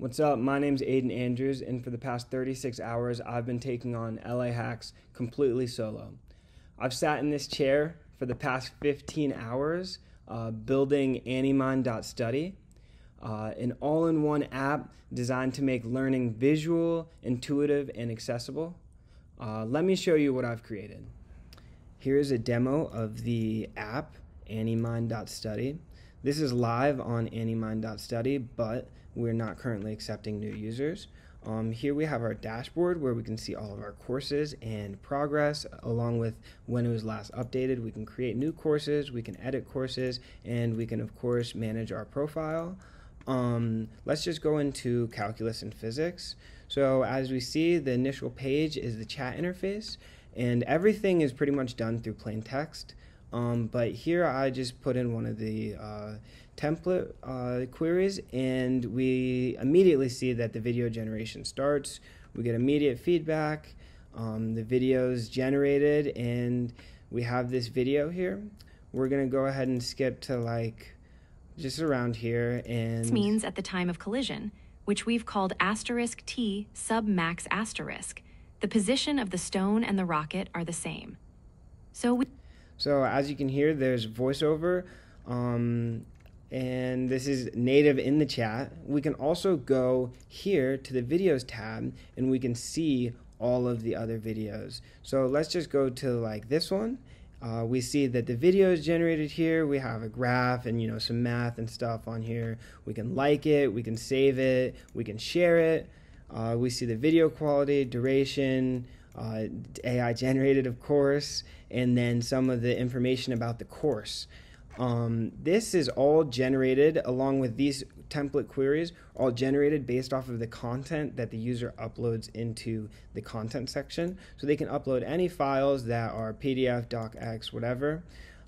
What's up? My name's Aidan Andrews, and for the past 36 hours, I've been taking on LA Hacks completely solo. I've sat in this chair for the past 15 hours uh, building animind.study, uh, an all in one app designed to make learning visual, intuitive, and accessible. Uh, let me show you what I've created. Here's a demo of the app, animind.study. This is live on animind.study, but we're not currently accepting new users. Um, here we have our dashboard where we can see all of our courses and progress along with when it was last updated. We can create new courses, we can edit courses, and we can of course manage our profile. Um, let's just go into calculus and physics. So as we see, the initial page is the chat interface and everything is pretty much done through plain text. Um, but here I just put in one of the uh, template uh, queries and we immediately see that the video generation starts. We get immediate feedback. Um, the video is generated and we have this video here. We're going to go ahead and skip to like just around here and This means at the time of collision, which we've called asterisk T sub max asterisk, the position of the stone and the rocket are the same. So we So as you can hear, there's voiceover, um, and this is native in the chat. We can also go here to the videos tab, and we can see all of the other videos. So let's just go to like this one. Uh, we see that the video is generated here. We have a graph and you know some math and stuff on here. We can like it, we can save it, we can share it. Uh, we see the video quality, duration, uh, AI generated, of course, and then some of the information about the course. Um, this is all generated along with these template queries, all generated based off of the content that the user uploads into the content section. So they can upload any files that are PDF, docx, whatever.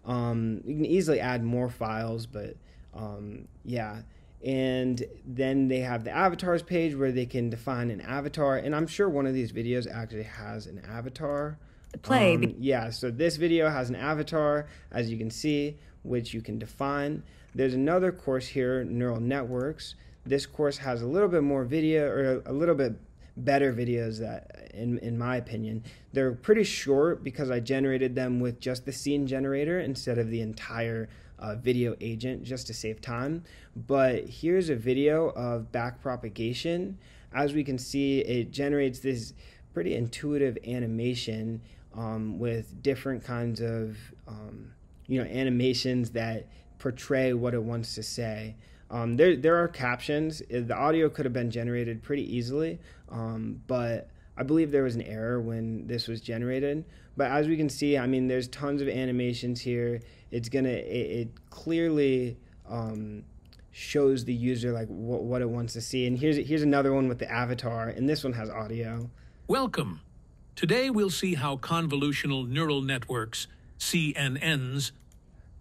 Um, you can easily add more files, but um, yeah. And then they have the avatars page where they can define an avatar. And I'm sure one of these videos actually has an avatar. play Um, yeah, so this video has an avatar, as you can see, which you can define. There's another course here, Neural Networks. This course has a little bit more video, or a little bit better videos that in in my opinion they're pretty short because i generated them with just the scene generator instead of the entire uh, video agent just to save time. But here's a video of back propagation. As we can see it generates this pretty intuitive animation um, with different kinds of um, you know animations that portray what it wants to say. Um, there, there are captions. The audio could have been generated pretty easily, um, but I believe there was an error when this was generated. But as we can see, I mean, there's tons of animations here. It's gonna, it, it clearly um, shows the user like what, what it wants to see. And here's here's another one with the avatar, and this one has audio. Welcome. Today we'll see how convolutional neural networks, CNNs,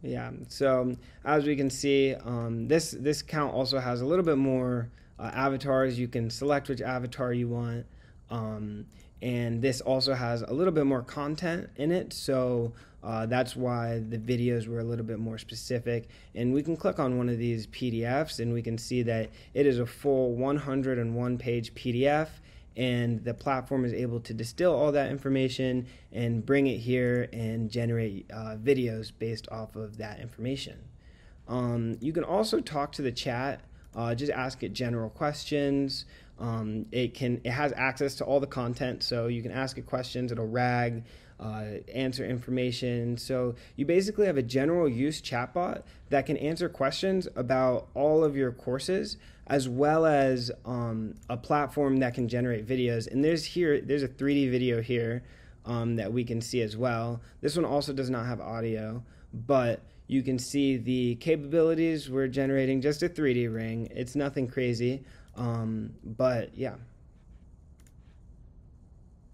Yeah. So as we can see, um, this this count also has a little bit more uh, avatars. You can select which avatar you want, um, and this also has a little bit more content in it. So uh, that's why the videos were a little bit more specific. And we can click on one of these PDFs, and we can see that it is a full 101 page PDF and the platform is able to distill all that information and bring it here and generate uh, videos based off of that information. Um, you can also talk to the chat, uh, just ask it general questions. Um, it can it has access to all the content, so you can ask it questions. It'll rag, uh, answer information. So you basically have a general use chatbot that can answer questions about all of your courses, as well as um, a platform that can generate videos. And there's here there's a 3D video here um, that we can see as well. This one also does not have audio, but you can see the capabilities. We're generating just a 3D ring. It's nothing crazy, um, but yeah.